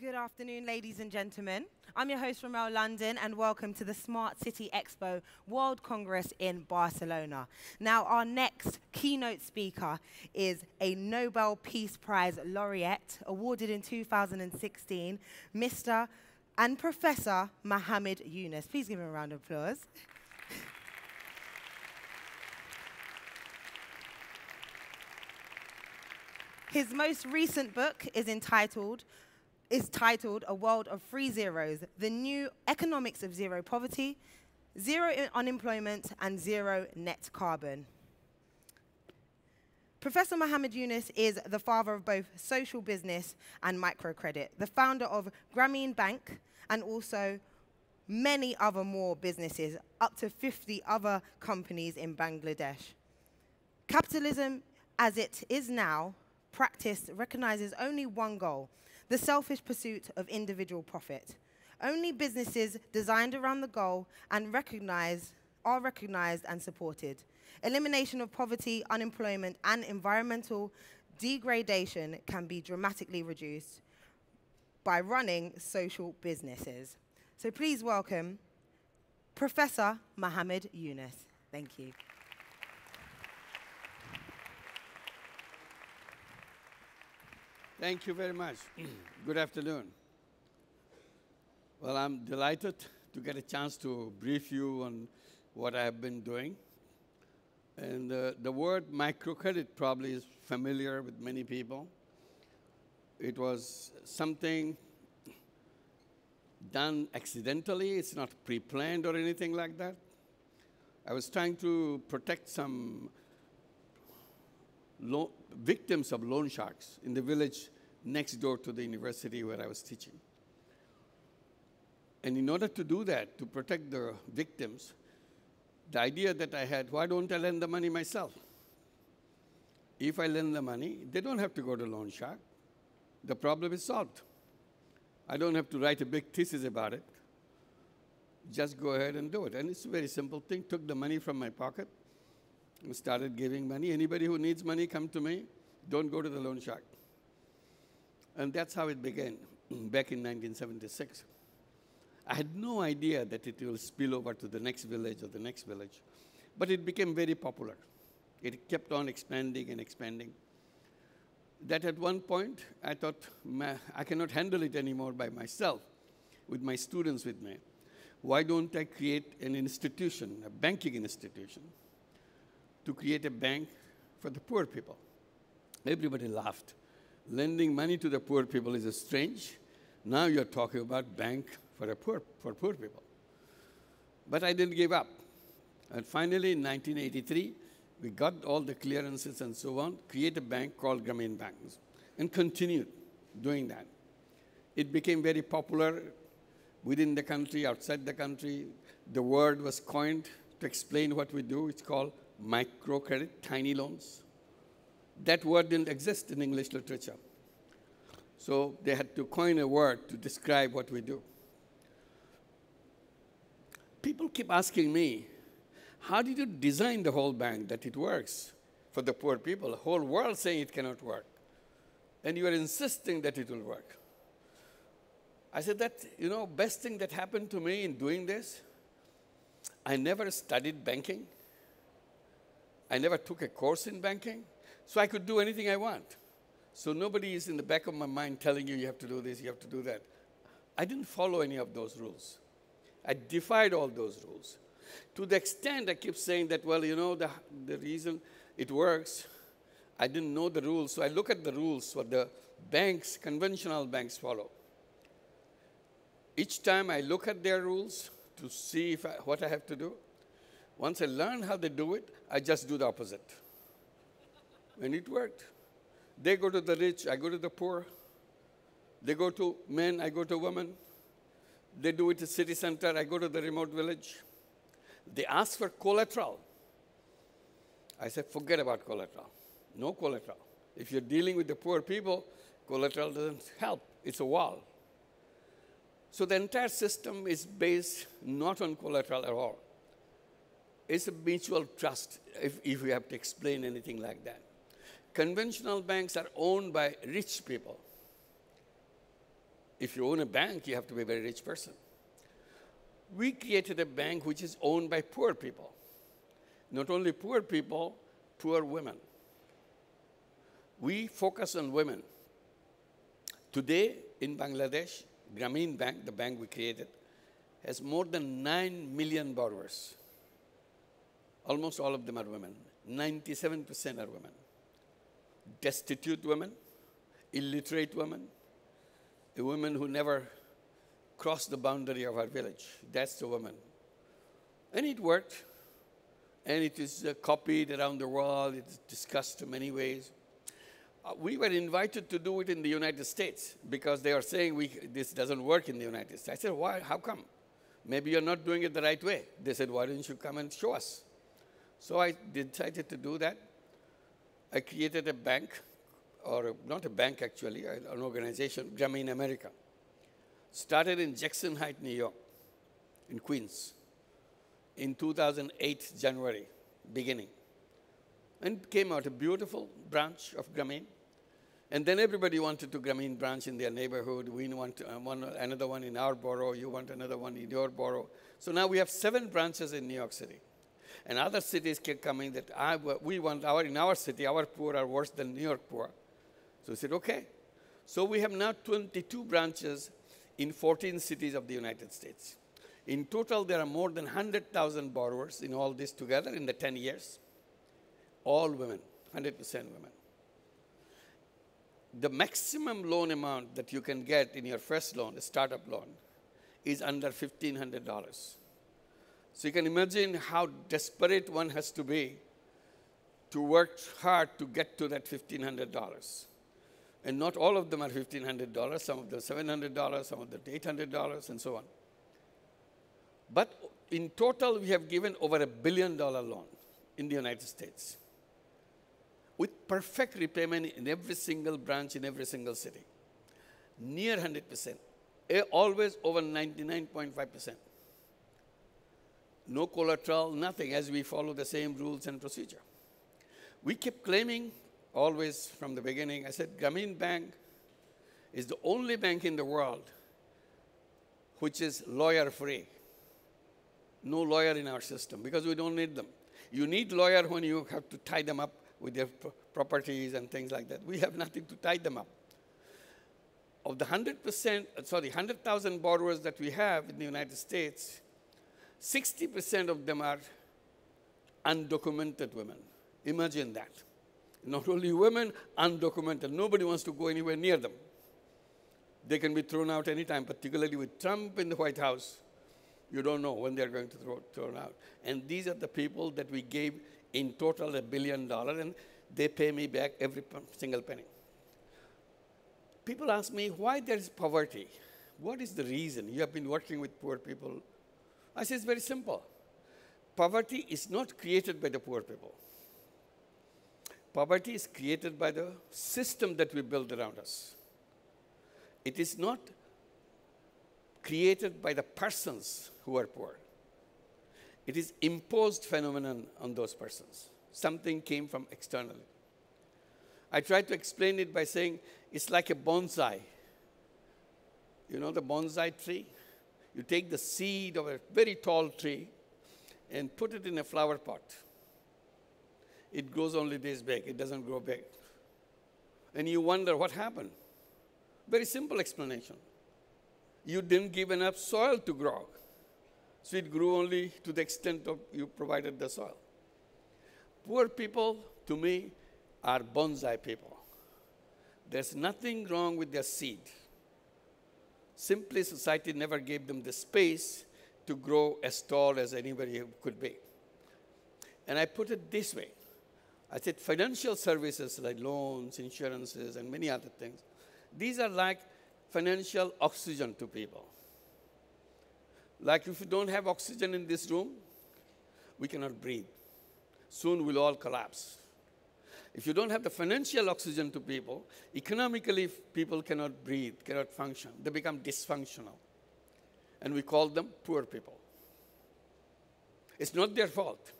Good afternoon, ladies and gentlemen. I'm your host, Ramel London, and welcome to the Smart City Expo World Congress in Barcelona. Now, our next keynote speaker is a Nobel Peace Prize laureate awarded in 2016, Mr. and Professor Muhammad Yunus. Please give him a round of applause. His most recent book is entitled is titled A World of Three Zeros The New Economics of Zero Poverty, Zero Unemployment, and Zero Net Carbon. Professor Muhammad Yunus is the father of both social business and microcredit, the founder of Grameen Bank, and also many other more businesses, up to 50 other companies in Bangladesh. Capitalism, as it is now, practiced recognizes only one goal the selfish pursuit of individual profit. Only businesses designed around the goal and recognize, are recognized and supported. Elimination of poverty, unemployment, and environmental degradation can be dramatically reduced by running social businesses. So please welcome Professor Muhammad Yunus. Thank you. Thank you very much. Good afternoon. Well, I'm delighted to get a chance to brief you on what I have been doing. And uh, the word microcredit probably is familiar with many people. It was something done accidentally, it's not pre planned or anything like that. I was trying to protect some victims of loan sharks in the village next door to the university where I was teaching. And in order to do that, to protect the victims, the idea that I had, why don't I lend the money myself? If I lend the money, they don't have to go to loan shark. The problem is solved. I don't have to write a big thesis about it. Just go ahead and do it. And it's a very simple thing. Took the money from my pocket, started giving money. Anybody who needs money, come to me. Don't go to the loan shark. And that's how it began back in 1976. I had no idea that it will spill over to the next village or the next village. But it became very popular. It kept on expanding and expanding. That at one point, I thought, I cannot handle it anymore by myself, with my students with me. Why don't I create an institution, a banking institution, to create a bank for the poor people. Everybody laughed. Lending money to the poor people is strange. Now you're talking about bank for, a poor, for poor people. But I didn't give up. And finally, in 1983, we got all the clearances and so on, create a bank called Grameen Bank, and continued doing that. It became very popular within the country, outside the country. The word was coined to explain what we do. It's called microcredit, tiny loans. That word didn't exist in English literature. So they had to coin a word to describe what we do. People keep asking me, how did you design the whole bank that it works for the poor people? The whole world saying it cannot work. And you are insisting that it will work. I said that, you know, best thing that happened to me in doing this, I never studied banking. I never took a course in banking, so I could do anything I want. So nobody is in the back of my mind telling you you have to do this, you have to do that. I didn't follow any of those rules. I defied all those rules. To the extent I keep saying that, well, you know, the, the reason it works, I didn't know the rules, so I look at the rules what the banks, conventional banks follow. Each time I look at their rules to see if I, what I have to do, once I learn how they do it, I just do the opposite. And it worked. They go to the rich, I go to the poor. They go to men, I go to women. They do it at city center, I go to the remote village. They ask for collateral. I said, forget about collateral. No collateral. If you're dealing with the poor people, collateral doesn't help. It's a wall. So the entire system is based not on collateral at all. It's a mutual trust, if, if we have to explain anything like that. Conventional banks are owned by rich people. if you own a bank, you have to be a very rich person. We created a bank which is owned by poor people. Not only poor people, poor women. We focus on women. Today in Bangladesh, Grameen Bank, the bank we created, has more than 9 million borrowers. Almost all of them are women. 97% are women. Destitute women, illiterate women, a woman who never crossed the boundary of our village. That's the woman. And it worked. And it is uh, copied around the world. It's discussed in many ways. Uh, we were invited to do it in the United States because they are saying we, this doesn't work in the United States. I said, why? How come? Maybe you're not doing it the right way. They said, why don't you come and show us? So I decided to do that. I created a bank or not a bank actually, an organization, Grameen America. Started in Jackson Heights, New York, in Queens, in 2008, January, beginning. And came out a beautiful branch of Grameen. And then everybody wanted to Grameen branch in their neighborhood. We want uh, one, another one in our borough. You want another one in your borough. So now we have seven branches in New York City. And other cities keep coming that ah, I, we want our, in our city, our poor are worse than New York poor. So we said, okay. So we have now 22 branches in 14 cities of the United States. In total, there are more than 100,000 borrowers in all this together in the 10 years. All women, 100% women. The maximum loan amount that you can get in your first loan, a startup loan, is under $1,500. So you can imagine how desperate one has to be to work hard to get to that $1,500. And not all of them are $1,500, some of them $700, some of them $800, and so on. But in total, we have given over a billion dollar loan in the United States with perfect repayment in every single branch in every single city. Near 100%. Always over 99.5%. No collateral, nothing, as we follow the same rules and procedure. We kept claiming always from the beginning, I said Grameen Bank is the only bank in the world which is lawyer free. No lawyer in our system because we don't need them. You need lawyer when you have to tie them up with their properties and things like that. We have nothing to tie them up. Of the 100%, uh, sorry, 100,000 borrowers that we have in the United States, 60% of them are undocumented women. Imagine that. Not only women, undocumented. Nobody wants to go anywhere near them. They can be thrown out anytime, particularly with Trump in the White House. You don't know when they're going to throw thrown out. And these are the people that we gave in total a billion dollars, and they pay me back every single penny. People ask me why there is poverty. What is the reason? You have been working with poor people. I say it's very simple. Poverty is not created by the poor people. Poverty is created by the system that we build around us. It is not created by the persons who are poor. It is imposed phenomenon on those persons. Something came from externally. I try to explain it by saying it's like a bonsai. You know the bonsai tree? You take the seed of a very tall tree and put it in a flower pot it grows only this big, it doesn't grow big. And you wonder what happened. Very simple explanation. You didn't give enough soil to grow. So it grew only to the extent of you provided the soil. Poor people, to me, are bonsai people. There's nothing wrong with their seed. Simply, society never gave them the space to grow as tall as anybody could be. And I put it this way I said financial services like loans, insurances, and many other things. These are like financial oxygen to people. Like if you don't have oxygen in this room, we cannot breathe. Soon we'll all collapse. If you don't have the financial oxygen to people, economically people cannot breathe, cannot function. They become dysfunctional. And we call them poor people. It's not their fault.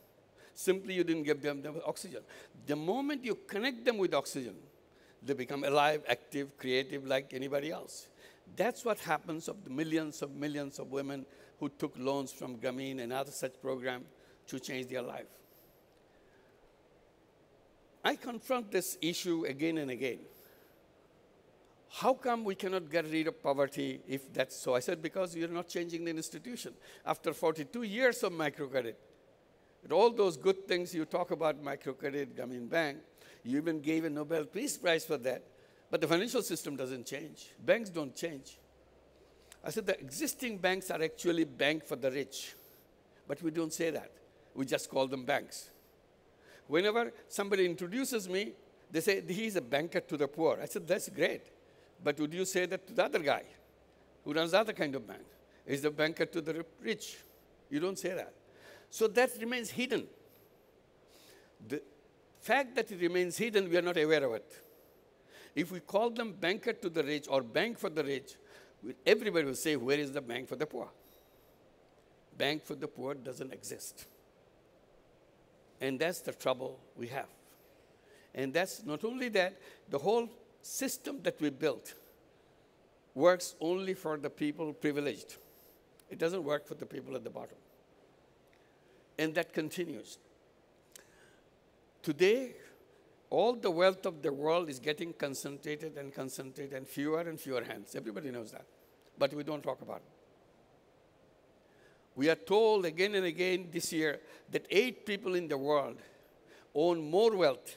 Simply you didn't give them the oxygen. The moment you connect them with oxygen, they become alive, active, creative like anybody else. That's what happens of the millions of millions of women who took loans from Grameen and other such programs to change their life. I confront this issue again and again. How come we cannot get rid of poverty if that's so? I said, because you're not changing the institution. After 42 years of microcredit, all those good things you talk about microcredit, Grameen Bank, you even gave a Nobel Peace Prize for that. But the financial system doesn't change. Banks don't change. I said the existing banks are actually bank for the rich. But we don't say that. We just call them banks. Whenever somebody introduces me, they say he's a banker to the poor. I said, that's great. But would you say that to the other guy who runs the other kind of bank? Is the banker to the rich? You don't say that. So that remains hidden. The fact that it remains hidden, we are not aware of it. If we call them banker to the rich or bank for the rich, everybody will say, where is the bank for the poor? Bank for the poor doesn't exist. And that's the trouble we have. And that's not only that, the whole system that we built works only for the people privileged. It doesn't work for the people at the bottom. And that continues. Today, all the wealth of the world is getting concentrated and concentrated and fewer and fewer hands. Everybody knows that. But we don't talk about it. We are told again and again this year that eight people in the world own more wealth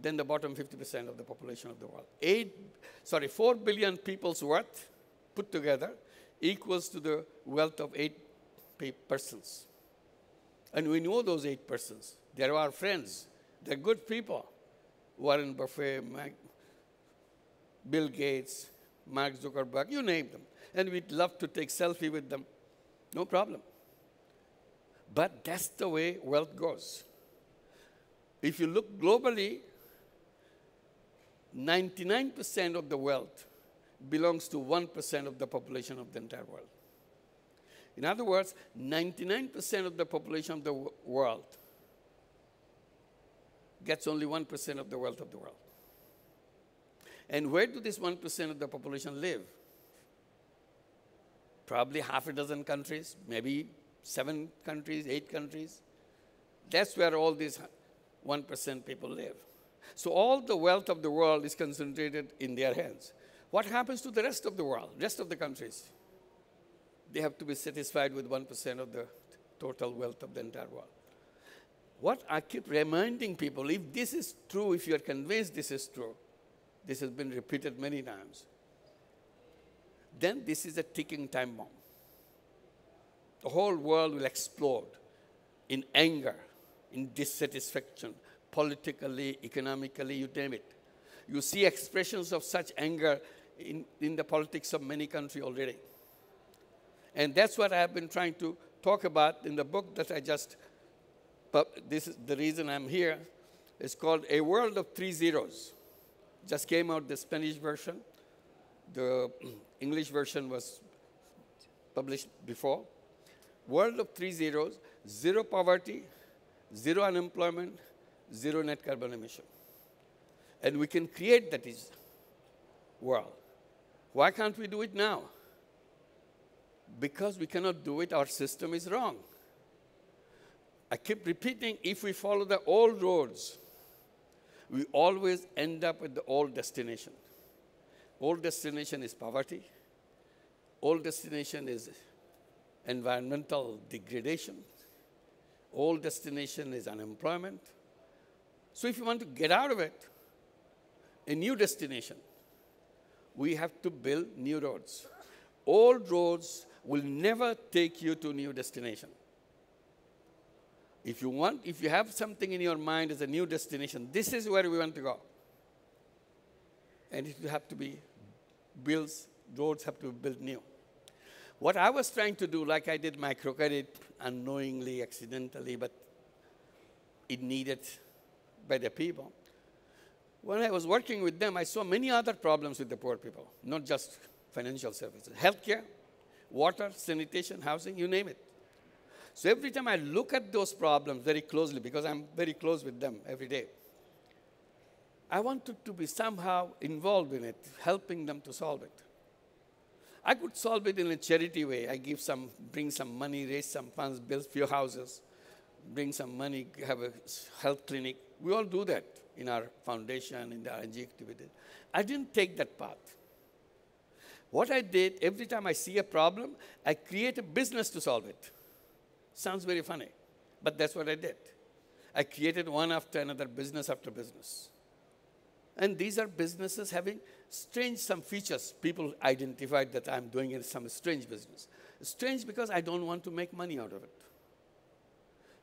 than the bottom 50% of the population of the world. Eight, sorry, four billion people's worth put together equals to the wealth of eight persons. And we know those eight persons. They're our friends. They're good people. Warren Buffett, Mike, Bill Gates, Mark Zuckerberg, you name them. And we'd love to take selfie with them. No problem. But that's the way wealth goes. If you look globally, 99% of the wealth belongs to 1% of the population of the entire world. In other words, 99% of the population of the world gets only 1% of the wealth of the world. And where do this 1% of the population live? Probably half a dozen countries, maybe seven countries, eight countries. That's where all these 1% people live. So all the wealth of the world is concentrated in their hands. What happens to the rest of the world, rest of the countries? They have to be satisfied with 1% of the total wealth of the entire world. What I keep reminding people, if this is true, if you are convinced this is true, this has been repeated many times, then this is a ticking time bomb. The whole world will explode in anger, in dissatisfaction, politically, economically, you name it. You see expressions of such anger in, in the politics of many countries already. And that's what I have been trying to talk about in the book that I just, this is the reason I'm here. It's called A World of Three Zeros. Just came out the Spanish version. The English version was published before. World of Three Zeros, zero poverty, zero unemployment, zero net carbon emission. And we can create that is world. Why can't we do it now? Because we cannot do it, our system is wrong. I keep repeating, if we follow the old roads, we always end up with the old destination. Old destination is poverty. Old destination is environmental degradation. Old destination is unemployment. So if you want to get out of it, a new destination, we have to build new roads. Old roads will never take you to a new destination. If you want, if you have something in your mind as a new destination, this is where we want to go. And it will have to be built, roads have to be built new. What I was trying to do, like I did microcredit unknowingly, accidentally, but it needed by the people. When I was working with them, I saw many other problems with the poor people, not just financial services. Healthcare, water, sanitation, housing, you name it. So every time I look at those problems very closely, because I'm very close with them every day, I wanted to be somehow involved in it, helping them to solve it. I could solve it in a charity way. I give some, bring some money, raise some funds, build few houses, bring some money, have a health clinic. We all do that in our foundation, in the RNG activity. I didn't take that path. What I did, every time I see a problem, I create a business to solve it. Sounds very funny, but that's what I did. I created one after another, business after business. And these are businesses having strange some features. People identified that I'm doing some strange business. Strange because I don't want to make money out of it.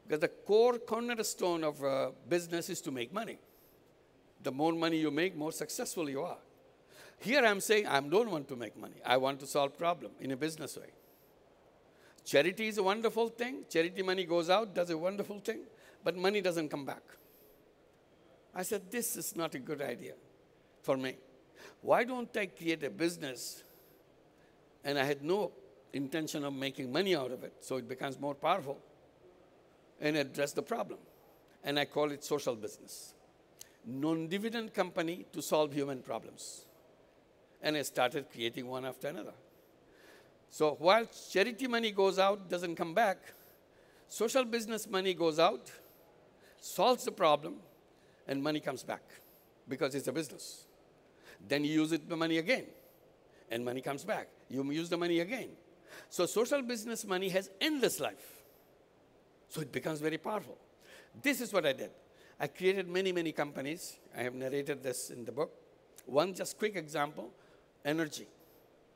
Because the core cornerstone of business is to make money. The more money you make, more successful you are. Here I'm saying I don't want to make money. I want to solve problem in a business way. Charity is a wonderful thing. Charity money goes out, does a wonderful thing, but money doesn't come back. I said, this is not a good idea for me. Why don't I create a business? And I had no intention of making money out of it, so it becomes more powerful and address the problem. And I call it social business. Non-dividend company to solve human problems. And I started creating one after another. So while charity money goes out, doesn't come back, social business money goes out, solves the problem, and money comes back because it's a business. Then you use it, the money again, and money comes back. You use the money again. So social business money has endless life. So it becomes very powerful. This is what I did. I created many, many companies. I have narrated this in the book. One just quick example, energy.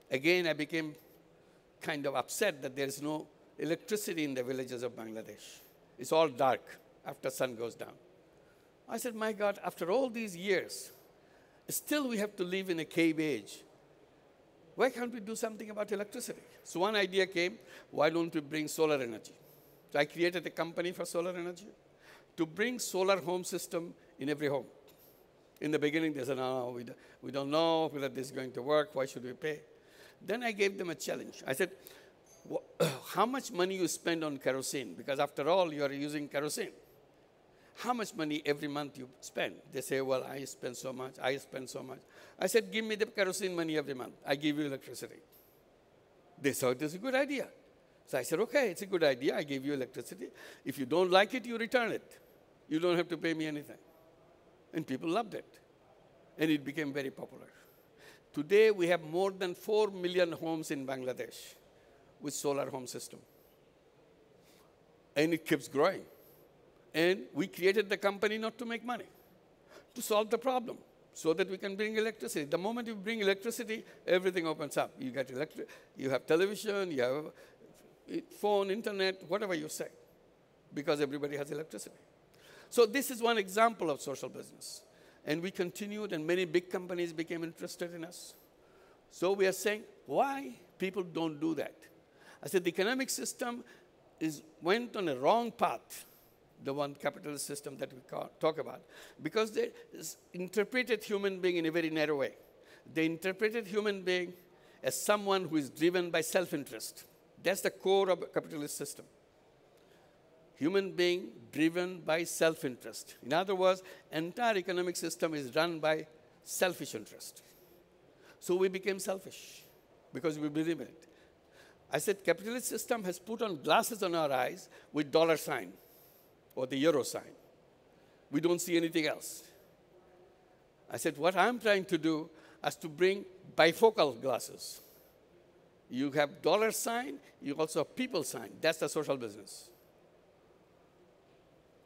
Again, I became kind of upset that there is no electricity in the villages of Bangladesh. It's all dark after sun goes down. I said, my God, after all these years, still we have to live in a cave age. Why can't we do something about electricity? So one idea came, why don't we bring solar energy? So I created a company for solar energy to bring solar home system in every home. In the beginning, they said, no, we, we don't know whether this is going to work. Why should we pay? Then I gave them a challenge. I said, how much money you spend on kerosene? Because after all, you are using kerosene how much money every month you spend? They say, well, I spend so much, I spend so much. I said, give me the kerosene money every month. I give you electricity. They thought it was a good idea. So I said, okay, it's a good idea. I give you electricity. If you don't like it, you return it. You don't have to pay me anything. And people loved it. And it became very popular. Today, we have more than 4 million homes in Bangladesh with solar home system. And it keeps growing. And we created the company not to make money, to solve the problem so that we can bring electricity. The moment you bring electricity, everything opens up. You get electric, you have television, you have eh, phone, internet, whatever you say, because everybody has electricity. So this is one example of social business. And we continued, and many big companies became interested in us. So we are saying, why people don't do that? I said, the economic system is, went on a wrong path the one capitalist system that we talk about, because they interpreted human being in a very narrow way. They interpreted human being as someone who is driven by self-interest. That's the core of a capitalist system. Human being driven by self-interest. In other words, entire economic system is run by selfish interest. So we became selfish because we believe in it. I said capitalist system has put on glasses on our eyes with dollar sign or the euro sign. We don't see anything else. I said, what I'm trying to do is to bring bifocal glasses. You have dollar sign, you also have people sign. That's the social business.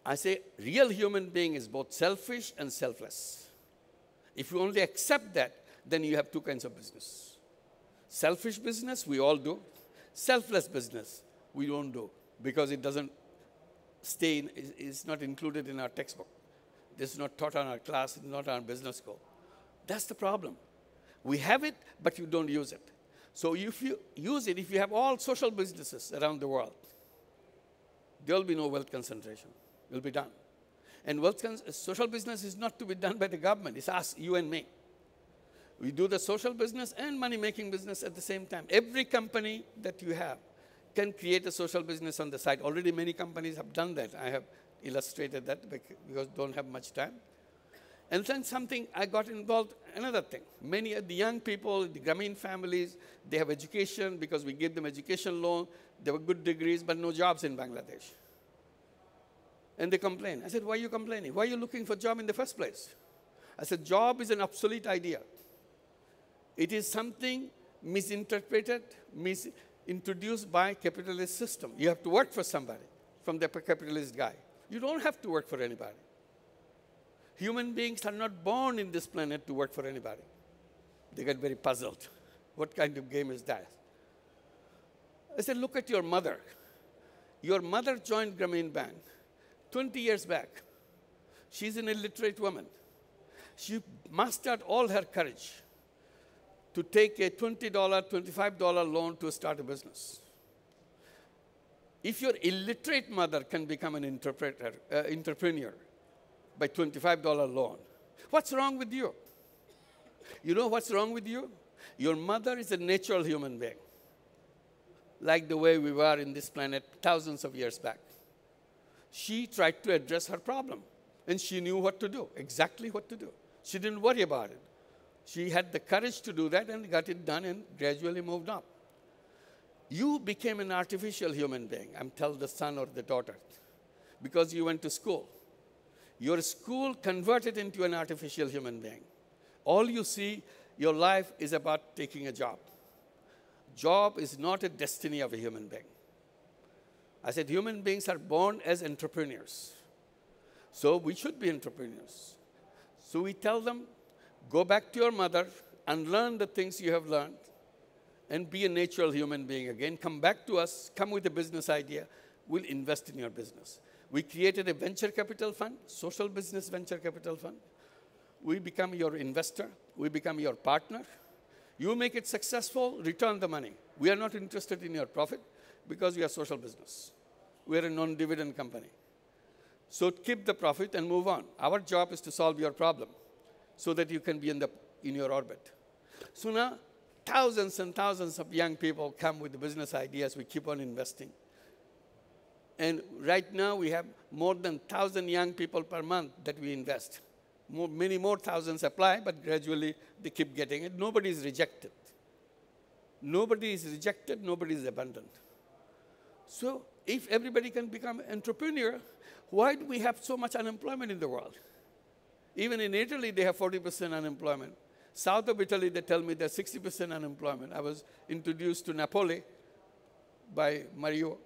I say real human being is both selfish and selfless. If you only accept that, then you have two kinds of business. Selfish business, we all do. Selfless business, we don't do because it doesn't stay in, is, is not included in our textbook. This is not taught on our class, it's not on our business school. That's the problem. We have it, but you don't use it. So if you use it, if you have all social businesses around the world, there will be no wealth concentration. It will be done. And wealth social business is not to be done by the government. It's us, you and me. We do the social business and money-making business at the same time. Every company that you have can create a social business on the side. Already many companies have done that. I have illustrated that because don't have much time. And then something, I got involved, another thing. Many of the young people, the Grameen families, they have education because we give them education loan. They have good degrees, but no jobs in Bangladesh. And they complain. I said, why are you complaining? Why are you looking for job in the first place? I said, job is an obsolete idea. It is something misinterpreted, misintroduced by capitalist system. You have to work for somebody from the capitalist guy. You don't have to work for anybody. Human beings are not born in this planet to work for anybody. They get very puzzled. What kind of game is that? I said, look at your mother. Your mother joined Grameen Bank 20 years back. She's an illiterate woman. She mustered all her courage to take a $20, $25 loan to start a business. If your illiterate mother can become an interpreter, uh, entrepreneur by $25 loan, what's wrong with you? You know what's wrong with you? Your mother is a natural human being, like the way we were in this planet thousands of years back. She tried to address her problem, and she knew what to do, exactly what to do. She didn't worry about it. She had the courage to do that and got it done and gradually moved up. You became an artificial human being, I'm telling the son or the daughter, because you went to school. Your school converted into an artificial human being. All you see, your life is about taking a job. Job is not a destiny of a human being. I said human beings are born as entrepreneurs. So we should be entrepreneurs. So we tell them, go back to your mother and learn the things you have learned and be a natural human being again. Come back to us, come with a business idea. We'll invest in your business. We created a venture capital fund, social business venture capital fund. We become your investor. We become your partner. You make it successful, return the money. We are not interested in your profit because we are social business. We are a non-dividend company. So keep the profit and move on. Our job is to solve your problem so that you can be in, the, in your orbit. So now, thousands and thousands of young people come with business ideas. We keep on investing. And right now, we have more than 1,000 young people per month that we invest. More, many more thousands apply, but gradually they keep getting it. Nobody is rejected. Nobody is rejected, nobody is abandoned. So if everybody can become entrepreneur, why do we have so much unemployment in the world? Even in Italy, they have 40% unemployment. South of Italy, they tell me there's 60% unemployment. I was introduced to Napoli by Mario,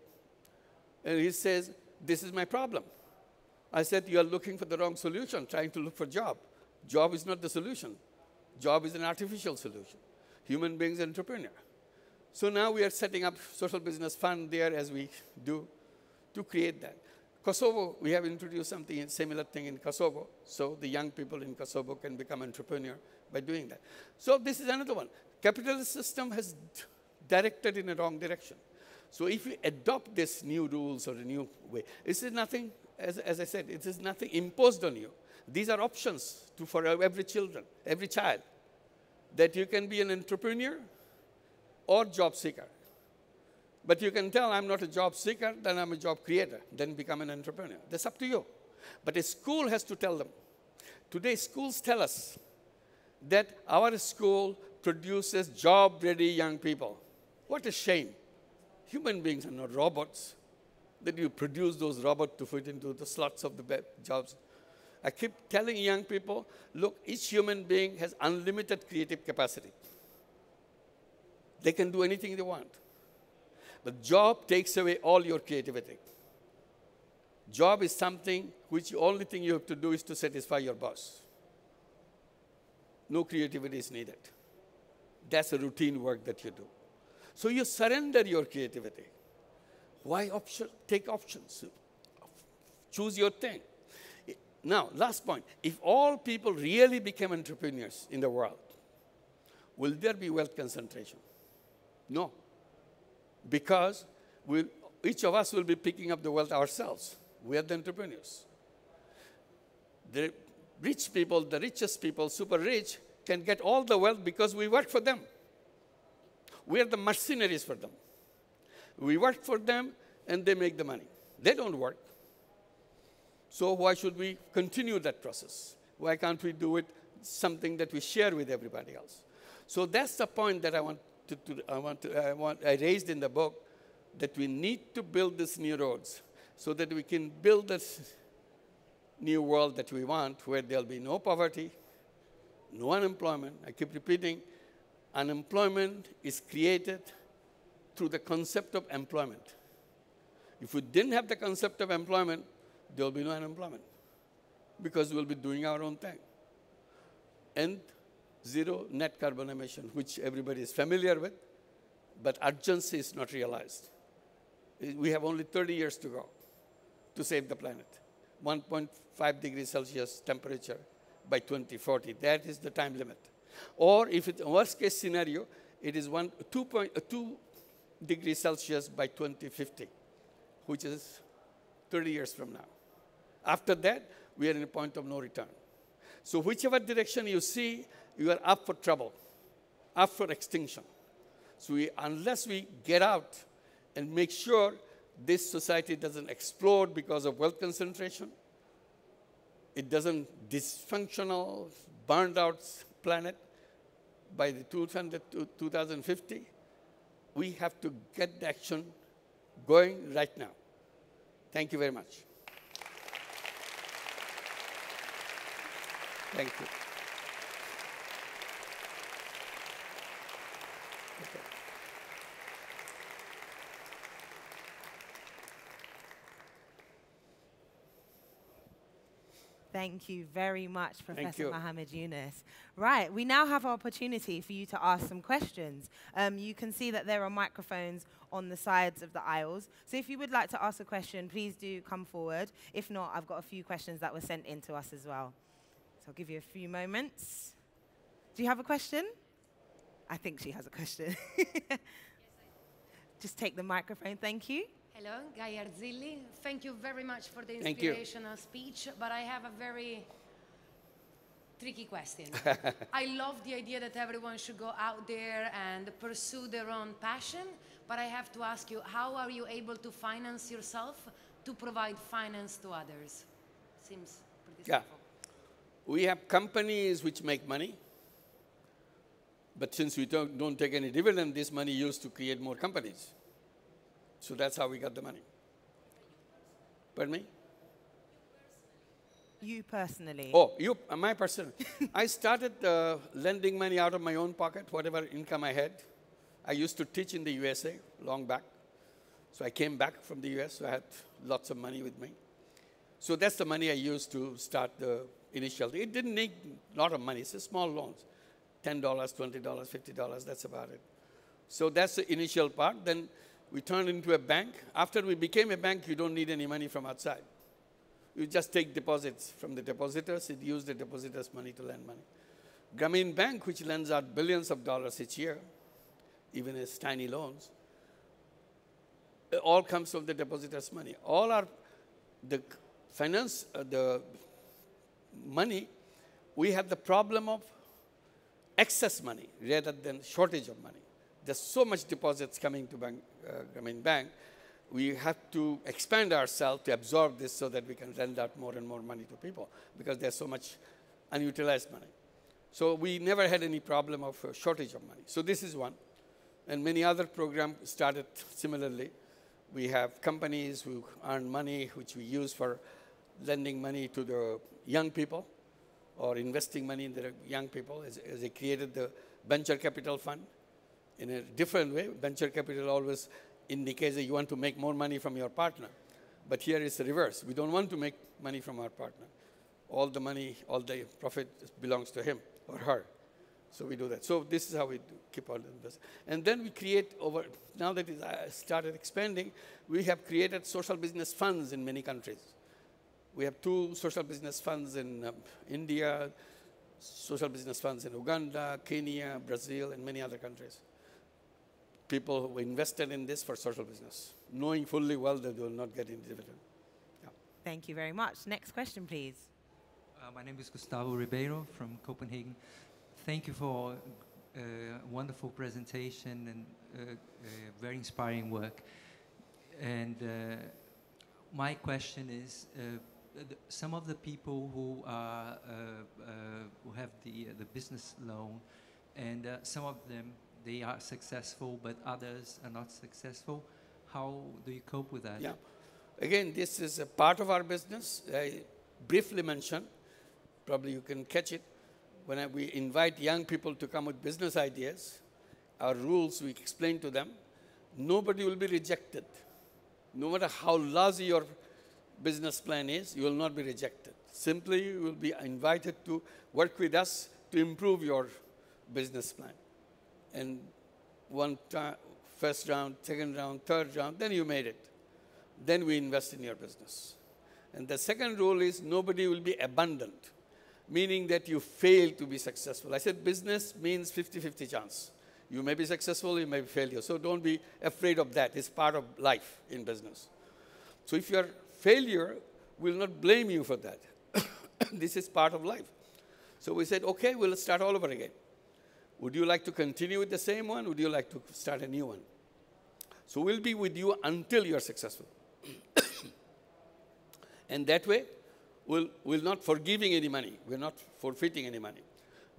and he says, this is my problem. I said, you are looking for the wrong solution, trying to look for job. Job is not the solution. Job is an artificial solution. Human beings entrepreneur. So now we are setting up social business fund there as we do to create that. Kosovo, we have introduced something similar thing in Kosovo, so the young people in Kosovo can become entrepreneur by doing that. So this is another one. Capitalist system has directed in a wrong direction. So if you adopt this new rules or a new way, this is nothing, as, as I said, it is nothing imposed on you. These are options to, for every children, every child, that you can be an entrepreneur or job seeker. But you can tell I'm not a job seeker, then I'm a job creator, then become an entrepreneur. That's up to you. But a school has to tell them. Today, schools tell us that our school produces job ready young people. What a shame. Human beings are not robots. That you produce those robots to fit into the slots of the jobs. I keep telling young people look, each human being has unlimited creative capacity. They can do anything they want. But job takes away all your creativity. Job is something which the only thing you have to do is to satisfy your boss. No creativity is needed. That's a routine work that you do. So you surrender your creativity. Why option? Take options. Choose your thing. Now, last point. If all people really became entrepreneurs in the world, will there be wealth concentration? No. Because we'll, each of us will be picking up the wealth ourselves. We are the entrepreneurs. The rich people, the richest people, super rich, can get all the wealth because we work for them. We are the mercenaries for them. We work for them and they make the money. They don't work. So why should we continue that process? Why can't we do it something that we share with everybody else? So that's the point that I want to, to I want to, I want I raised in the book that we need to build these new roads so that we can build this new world that we want where there'll be no poverty, no unemployment. I keep repeating, unemployment is created through the concept of employment. If we didn't have the concept of employment, there will be no unemployment because we'll be doing our own thing. And zero net carbon emission, which everybody is familiar with, but urgency is not realized. We have only 30 years to go to save the planet. 1.5 degrees Celsius temperature by 2040. That is the time limit. Or if it's a worst case scenario, it is one, 2.2 uh, degrees Celsius by 2050, which is 30 years from now. After that, we are in a point of no return. So whichever direction you see, you are up for trouble, up for extinction. So we, unless we get out and make sure this society doesn't explode because of wealth concentration, it doesn't dysfunctional, burned out planet by the 2050, we have to get the action going right now. Thank you very much. Thank you. Thank you very much, Professor Muhammad Yunus. Right, we now have an opportunity for you to ask some questions. Um, you can see that there are microphones on the sides of the aisles. So if you would like to ask a question, please do come forward. If not, I've got a few questions that were sent in to us as well. So I'll give you a few moments. Do you have a question? I think she has a question. yes, Just take the microphone, thank you. Hello, Guy Arzilli. Thank you very much for the inspirational speech, but I have a very tricky question. I love the idea that everyone should go out there and pursue their own passion, but I have to ask you, how are you able to finance yourself to provide finance to others? Seems pretty yeah. simple. We have companies which make money, but since we don't, don't take any dividend, this money used to create more companies. So that's how we got the money. Pardon me? You personally? Oh, you, uh, my person. I started uh, lending money out of my own pocket, whatever income I had. I used to teach in the USA long back. So I came back from the US, so I had lots of money with me. So that's the money I used to start the initial. It didn't need a lot of money, it's a small loans. $10, $20, $50, that's about it. So that's the initial part. Then we turned into a bank. After we became a bank, you don't need any money from outside. You just take deposits from the depositors. It use the depositors' money to lend money. Grameen Bank, which lends out billions of dollars each year, even as tiny loans, all comes from the depositors' money. All our the finance, uh, the money, we have the problem of excess money rather than shortage of money. There's so much deposits coming to bank, uh, Grameen Bank, we have to expand ourselves to absorb this so that we can lend out more and more money to people because there's so much unutilized money. So we never had any problem of uh, shortage of money. So this is one. And many other programs started similarly. We have companies who earn money, which we use for lending money to the young people or investing money in the young people as, as they created the venture capital fund in a different way. Venture capital always indicates that you want to make more money from your partner. But here it's the reverse. We don't want to make money from our partner. All the money, all the profit belongs to him or her. So we do that. So this is how we do, keep all the business. And then we create over, now that it uh, started expanding, we have created social business funds in many countries. We have two social business funds in um, India, social business funds in Uganda, Kenya, Brazil, and many other countries people who invested in this for social business, knowing fully well that they will not get any dividend. Yeah. Thank you very much. Next question, please. Uh, my name is Gustavo Ribeiro from Copenhagen. Thank you for a uh, wonderful presentation and uh, uh, very inspiring work. And uh, my question is, the, some of the people who are uh, uh, who have the the business loan, and some of them they are successful, but others are not successful. How do you cope with that? Yeah. Again, this is a part of our business. I briefly mentioned, probably you can catch it. When we invite young people to come with business ideas, our rules, we explain to them, nobody will be rejected. No matter how lousy your business plan is, you will not be rejected. Simply, you will be invited to work with us to improve your business plan. And one time, first round, second round, third round, then you made it. Then we invest in your business. And the second rule is nobody will be abundant, meaning that you fail to be successful. I said business means 50-50 chance. You may be successful, you may be failure. So don't be afraid of that. It's part of life in business. So if you're failure, we'll not blame you for that. this is part of life. So we said, okay, we'll start all over again. Would you like to continue with the same one? Would you like to start a new one? So we'll be with you until you're successful. and that way, we'll, we're not forgiving any money. We're not forfeiting any money.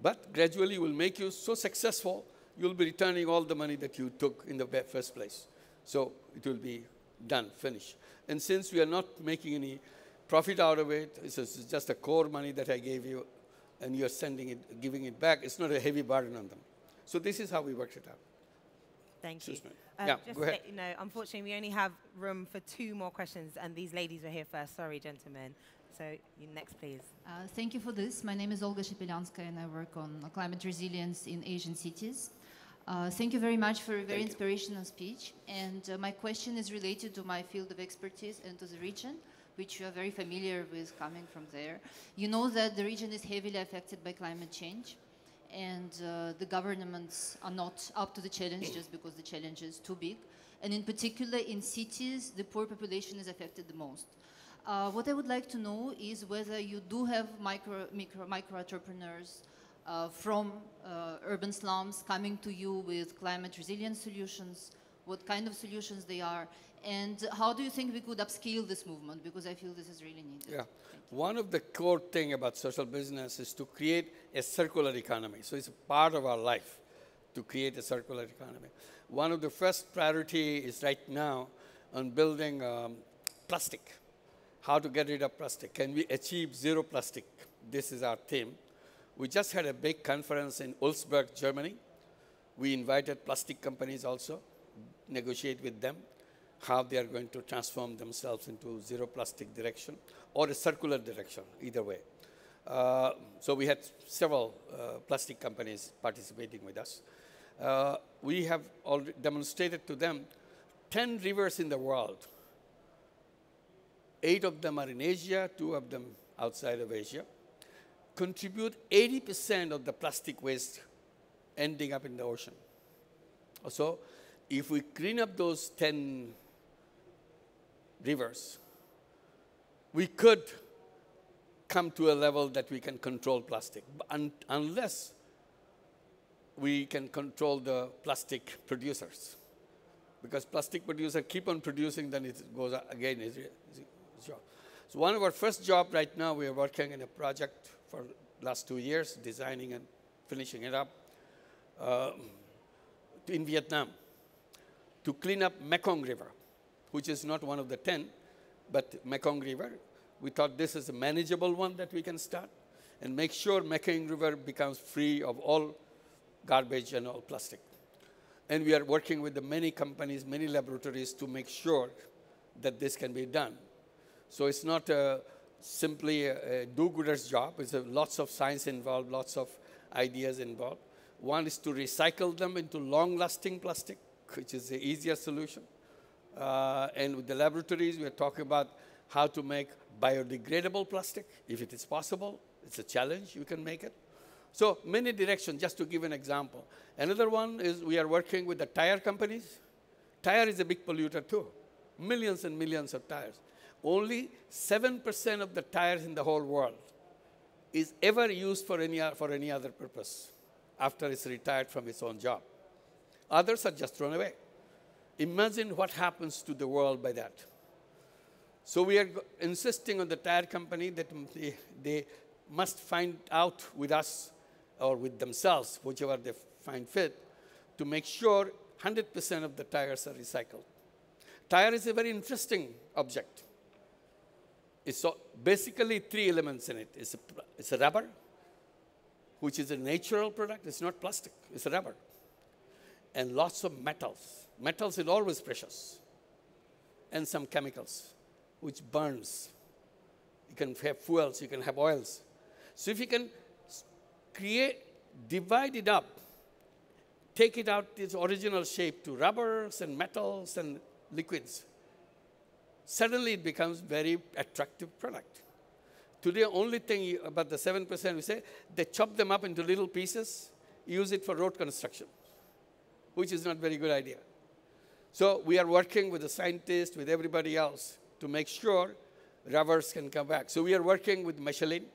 But gradually, we'll make you so successful, you'll be returning all the money that you took in the first place. So it will be done, finished. And since we are not making any profit out of it, it's just a core money that I gave you, and you're sending it, giving it back, it's not a heavy burden on them. So this is how we worked it out. Thank you. Uh, yeah, just go ahead. you know, unfortunately, we only have room for two more questions, and these ladies were here first. Sorry, gentlemen. So next, please. Uh, thank you for this. My name is Olga Shepelyanskaya, and I work on climate resilience in Asian cities. Uh, thank you very much for a very thank inspirational you. speech. And uh, my question is related to my field of expertise and to the region, which you are very familiar with coming from there. You know that the region is heavily affected by climate change and uh, the governments are not up to the challenge just because the challenge is too big. And in particular, in cities, the poor population is affected the most. Uh, what I would like to know is whether you do have micro, micro, micro entrepreneurs uh, from uh, urban slums coming to you with climate resilience solutions, what kind of solutions they are, and how do you think we could upscale this movement? Because I feel this is really needed. Yeah. One of the core thing about social business is to create a circular economy. So it's a part of our life to create a circular economy. One of the first priority is right now on building um, plastic. How to get rid of plastic. Can we achieve zero plastic? This is our theme. We just had a big conference in Wolfsburg, Germany. We invited plastic companies also, negotiate with them how they are going to transform themselves into zero plastic direction or a circular direction, either way. Uh, so we had several uh, plastic companies participating with us. Uh, we have already demonstrated to them 10 rivers in the world. Eight of them are in Asia, two of them outside of Asia. Contribute 80% of the plastic waste ending up in the ocean. So if we clean up those 10 rivers, we could come to a level that we can control plastic, un unless we can control the plastic producers. Because plastic producers keep on producing, then it goes again. So one of our first job right now, we are working in a project for last two years, designing and finishing it up uh, in Vietnam to clean up Mekong River which is not one of the 10, but Mekong River. We thought this is a manageable one that we can start and make sure Mekong River becomes free of all garbage and all plastic. And we are working with the many companies, many laboratories to make sure that this can be done. So it's not a, simply a, a do-gooder's job. It's a, lots of science involved, lots of ideas involved. One is to recycle them into long-lasting plastic, which is the easier solution. Uh, and with the laboratories, we are talking about how to make biodegradable plastic, if it is possible. It's a challenge, you can make it. So many directions, just to give an example. Another one is we are working with the tire companies. Tire is a big polluter too. Millions and millions of tires. Only 7% of the tires in the whole world is ever used for any, for any other purpose after it's retired from its own job. Others are just thrown away. Imagine what happens to the world by that. So we are insisting on the tire company that they, they must find out with us or with themselves, whichever they find fit, to make sure 100% of the tires are recycled. Tire is a very interesting object. It's basically three elements in it. It's a, it's a rubber, which is a natural product. It's not plastic. It's a rubber. And lots of metals. Metals is always precious. And some chemicals, which burns. You can have fuels, you can have oils. So if you can create, divide it up, take it out its original shape to rubbers and metals and liquids, suddenly it becomes very attractive product. Today, only thing about the 7% we say, they chop them up into little pieces, use it for road construction, which is not very good idea. So we are working with the scientists, with everybody else, to make sure rubbers can come back. So we are working with Michelin.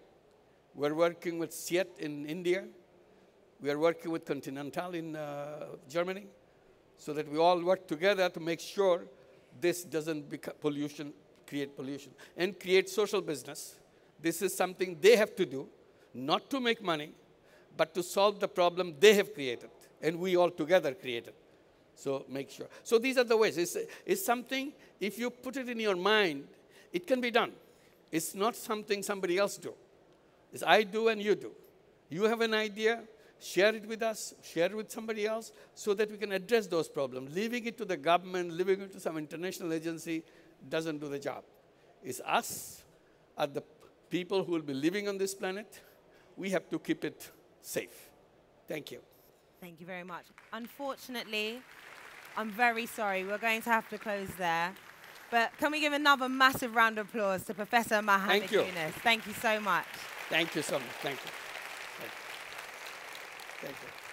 We're working with CEAT in India. We are working with Continental in uh, Germany so that we all work together to make sure this doesn't become pollution, create pollution, and create social business. This is something they have to do, not to make money, but to solve the problem they have created, and we all together created. So make sure. So these are the ways. It's, it's something, if you put it in your mind, it can be done. It's not something somebody else do. It's I do and you do. You have an idea, share it with us, share it with somebody else, so that we can address those problems. Leaving it to the government, leaving it to some international agency doesn't do the job. It's us, are the people who will be living on this planet. We have to keep it safe. Thank you. Thank you very much. Unfortunately, I'm very sorry. We're going to have to close there. But can we give another massive round of applause to Professor Muhammad Thank you. Yunus? Thank you so much. Thank you so much. Thank you. Thank you. Thank you.